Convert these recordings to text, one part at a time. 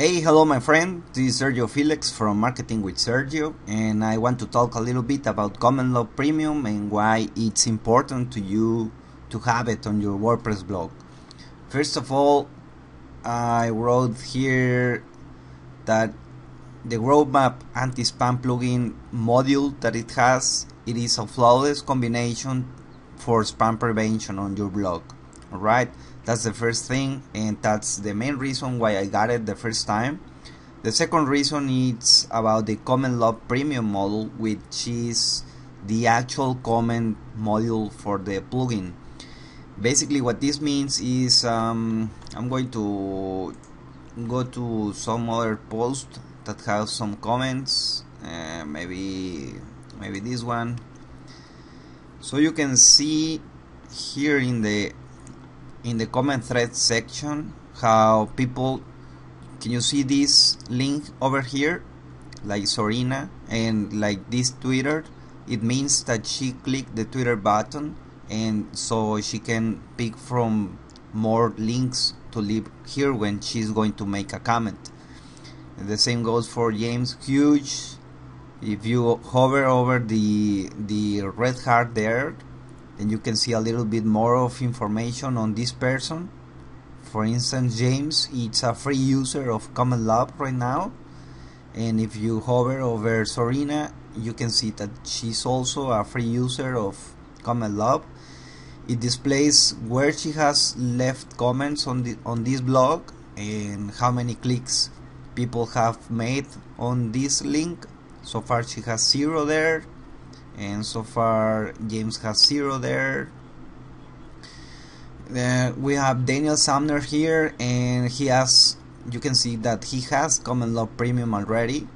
Hey, hello, my friend. This is Sergio Felix from Marketing with Sergio, and I want to talk a little bit about CommentLuv Premium and why it's important to you to have it on your WordPress blog. First of all, I wrote here that the Growmap anti-spam plugin module that it has it is a flawless combination for spam prevention on your blog all right that's the first thing and that's the main reason why I got it the first time. The second reason is about the CommentLuv premium model, which is the actual comment module for the plugin. Basically what this means is um, I'm going to go to some other post that has some comments uh, maybe maybe this one. So you can see here in the in the comment thread section how people can you see this link over here? Like Sorina and like this Twitter. It means that she clicked the Twitter button and so she can pick from more links to leave here when she's going to make a comment. The same goes for James huge if you hover over the the red heart there then you can see a little bit more of information on this person. For instance James it's a free user of CommentLuv right now. And if you hover over Sorina you can see that she's also a free user of CommentLuv it displays where she has left comments on the on this blog and how many clicks people have made on this link. So far she has zero there and so far James has zero there. Uh, we have Daniel Sumner here and he has you can see that he has CommentLuv premium already.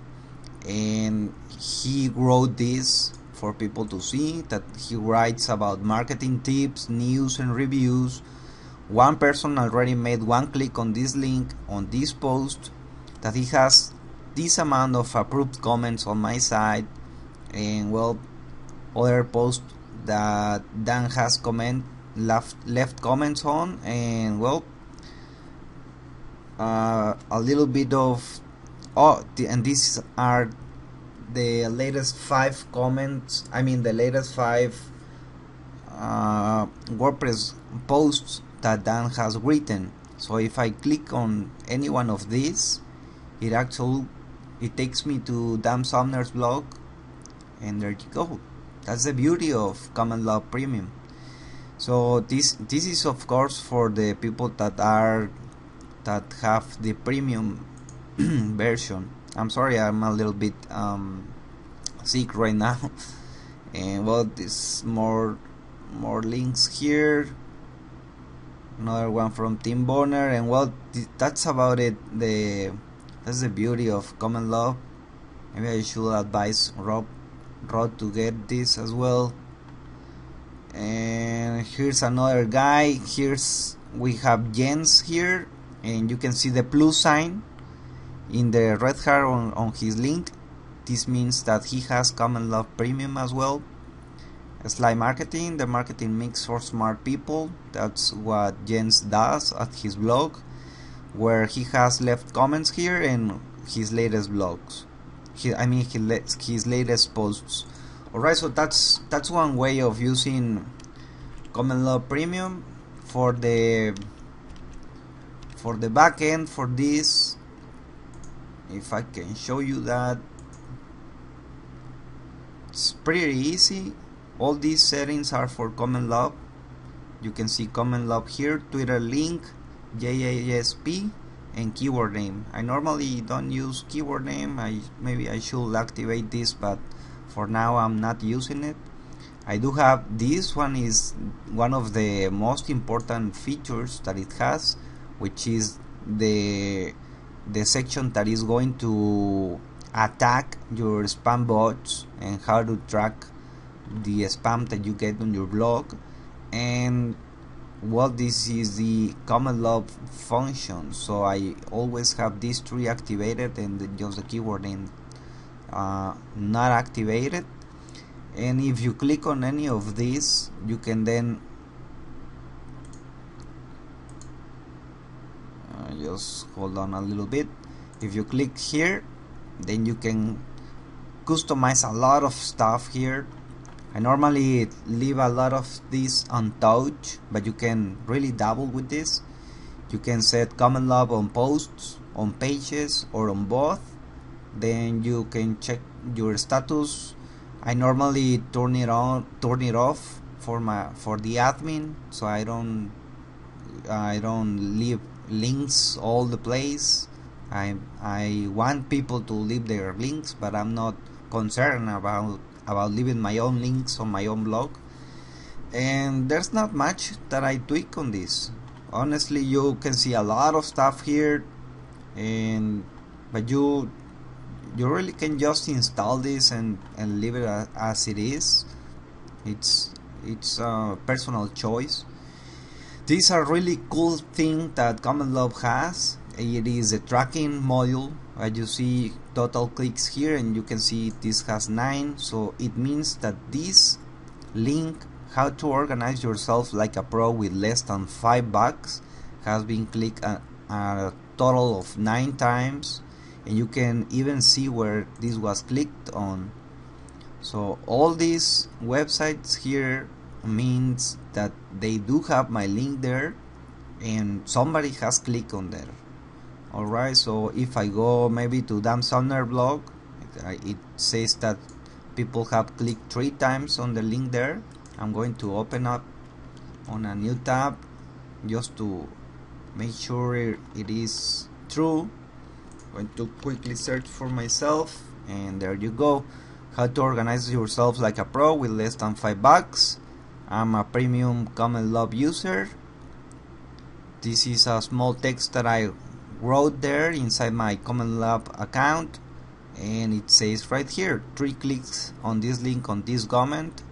And he wrote this for people to see that he writes about marketing tips news and reviews. One person already made one click on this link on this post that he has this amount of approved comments on my side. And well other posts that Dan has comment left left comments on and well uh, a little bit of oh and these are the latest five comments I mean the latest five uh, WordPress posts that Dan has written. So if I click on any one of these it actually it takes me to Dan Sumner's blog and there you go that's the beauty of CommentLuv premium. So this this is of course for the people that are that have the premium version. I'm sorry I'm a little bit um, sick right now. And well this more more links here. Another one from Tim Bonner. And well that's about it. The that's the beauty of CommentLuv. Maybe I should advise Rob Rod to get this as well. And here's another guy. Here's we have Jens here and you can see the plus sign in the red heart on, on his link. This means that he has CommentLuv premium as well. Slide marketing the marketing mix for smart people. That's what Jens does at his blog where he has left comments here and his latest blogs he, I mean his, his latest posts. Alright so that's that's one way of using CommentLuv premium for the for the backend for this. If I can show you that it's pretty easy. All these settings are for CommentLuv. You can see CommentLuv here Twitter link GASP and keyword name. I normally don't use keyword name. I maybe I should activate this but for now I'm not using it. I do have this one is one of the most important features that it has which is the the section that is going to attack your spam bots and how to track the spam that you get on your blog. And well this is the CommentLuv function so I always have these three activated and just the keyword name uh, not activated. And if you click on any of these you can then uh, just hold on a little bit. If you click here then you can customize a lot of stuff here I normally leave a lot of this untouched but you can really double with this. You can set CommentLuv on posts on pages or on both. Then you can check your status. I normally turn it on turn it off for my for the admin so I don't I don't leave links all the place. I I want people to leave their links but I'm not concerned about about leaving my own links on my own blog. And there's not much that I tweak on this. Honestly you can see a lot of stuff here and but you you really can just install this and and leave it as it is. It's it's a personal choice. These are really cool thing that CommentLuv has it is a tracking module. As you see total clicks here and you can see this has 9 so it means that this link how to organize yourself like a pro with less than 5 bucks has been clicked a, a total of 9 times. And you can even see where this was clicked on. So all these websites here means that they do have my link there and somebody has clicked on there alright so if I go maybe to Dan Sumner blog it says that people have clicked three times on the link there. I'm going to open up on a new tab just to make sure it is true. I'm going to quickly search for myself and there you go. How to organize yourself like a pro with less than 5 bucks. I'm a premium CommentLuv user. This is a small text that I wrote there inside my CommentLuv account and it says right here three clicks on this link on this comment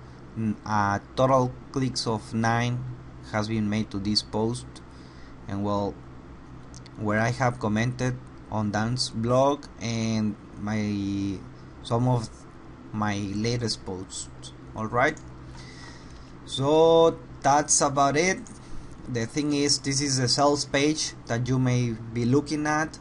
a total clicks of 9 has been made to this post. And well where I have commented on Dan's blog and my some of my latest posts. Alright so that's about it the thing is this is the sales page that you may be looking at.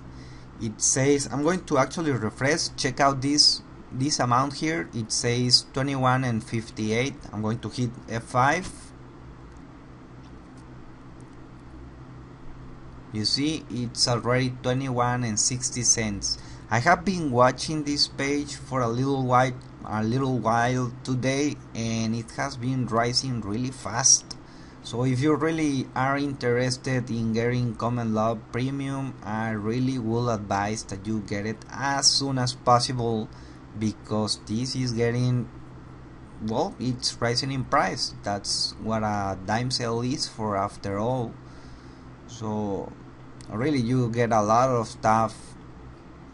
It says I'm going to actually refresh check out this this amount here. It says 21 and 58 I'm going to hit F5 you see it's already 21 and 60 cents. I have been watching this page for a little while a little while today and it has been rising really fast so if you really are interested in getting CommentLuv Premium I really will advise that you get it as soon as possible because this is getting well it's rising in price. That's what a dime sale is for after all. So really you get a lot of stuff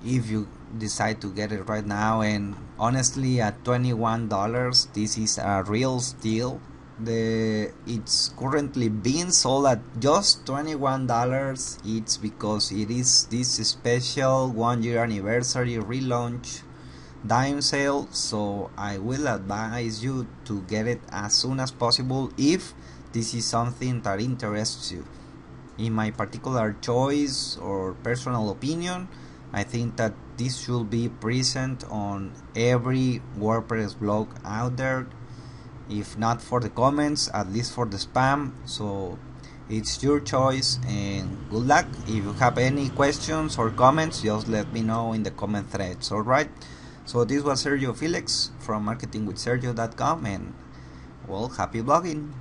if you decide to get it right now. And honestly at $21 this is a real steal the it's currently being sold at just $21 it's because it is this special one year anniversary relaunch dime sale. So I will advise you to get it as soon as possible if this is something that interests you. In my particular choice or personal opinion I think that this should be present on every WordPress blog out there if not for the comments at least for the spam. So it's your choice and good luck. If you have any questions or comments just let me know in the comment threads alright? So this was Sergio Felix from marketingwithsergio.com and well happy blogging